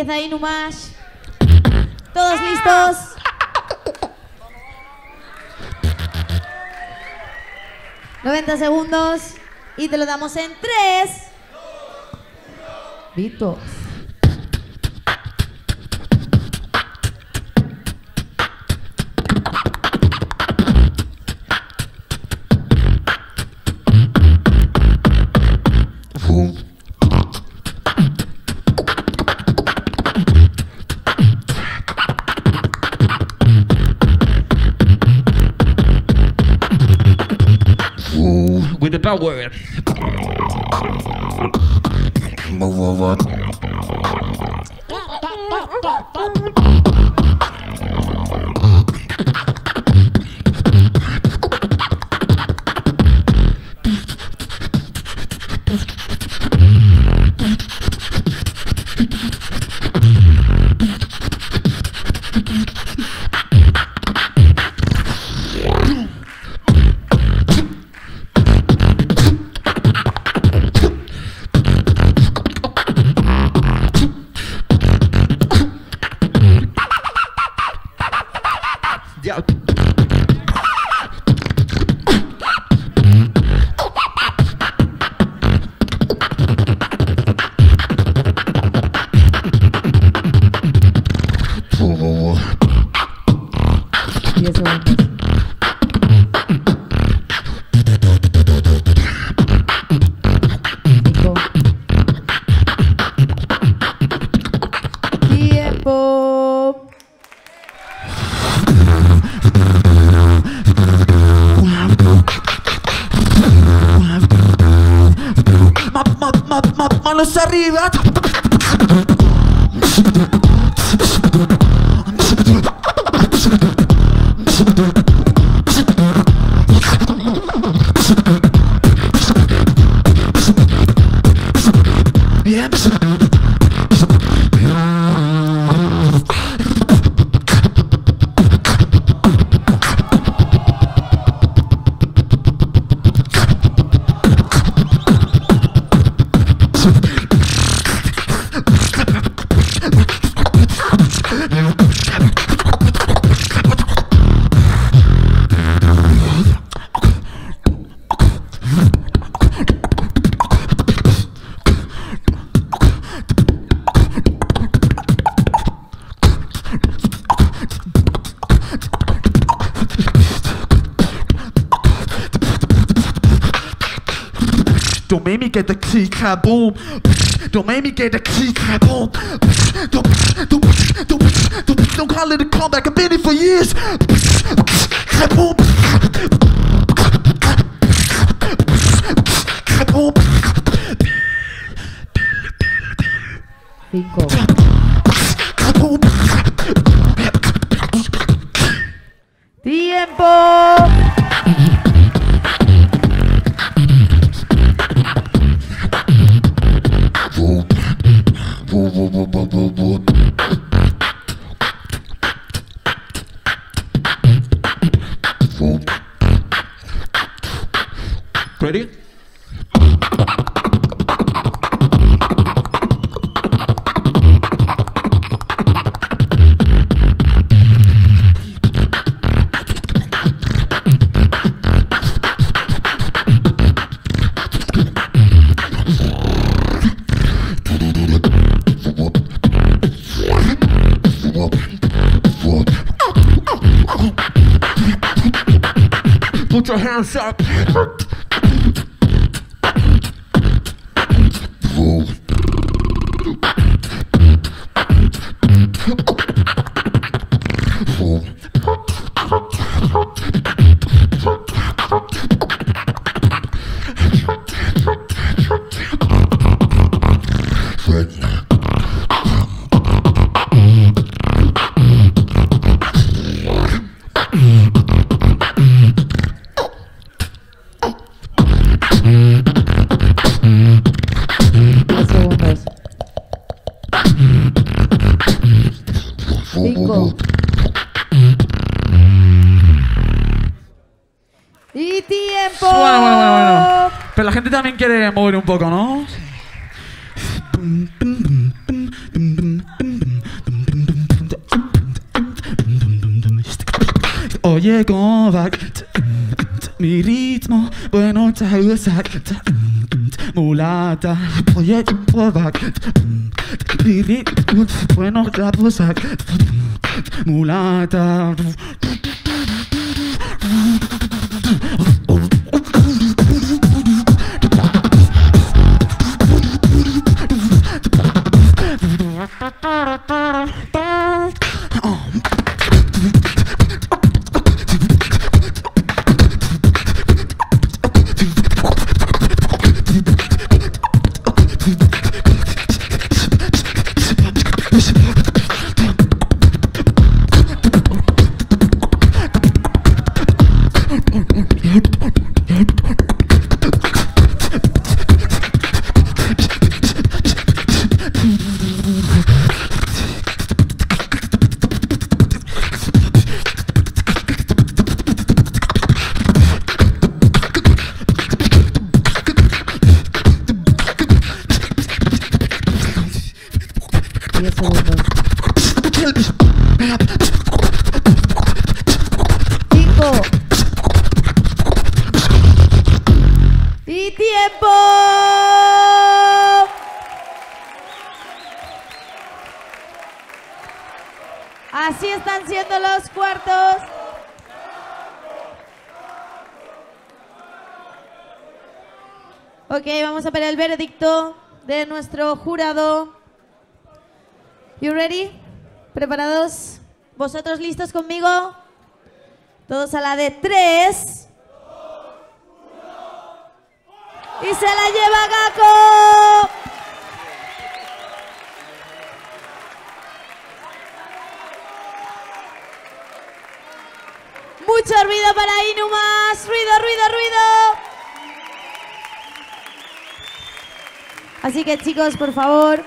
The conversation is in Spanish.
empieza Inumash. ¿Todos listos? ¡90 segundos! Y te lo damos en 3. Listos. Петербурге. Вот. you manos arriba. Don't make me get the key kaboom. Don't make me get the key kaboom. Don't, don't, don't, don't, don't call it a comeback. I've been here for years. Kaboom. Ready? Put your hands up. Segundos. Cinco. Y tiempo. Bueno, bueno, bueno, bueno. Pero la gente también quiere mover un poco, ¿no? Oye, konvakt Mi ritmo, bueno, tausakt Mulata, oye, konvakt Mi ritmo, bueno, tausakt Mulata Mulata Y tiempo. Así están siendo los cuartos. Ok, vamos a ver el veredicto de nuestro jurado. You ready? ¿Preparados? ¿Vosotros listos conmigo? Todos a la de tres. Y se la lleva Gako. Mucho ruido para Inumas. Ruido, ruido, ruido. Así que chicos, por favor,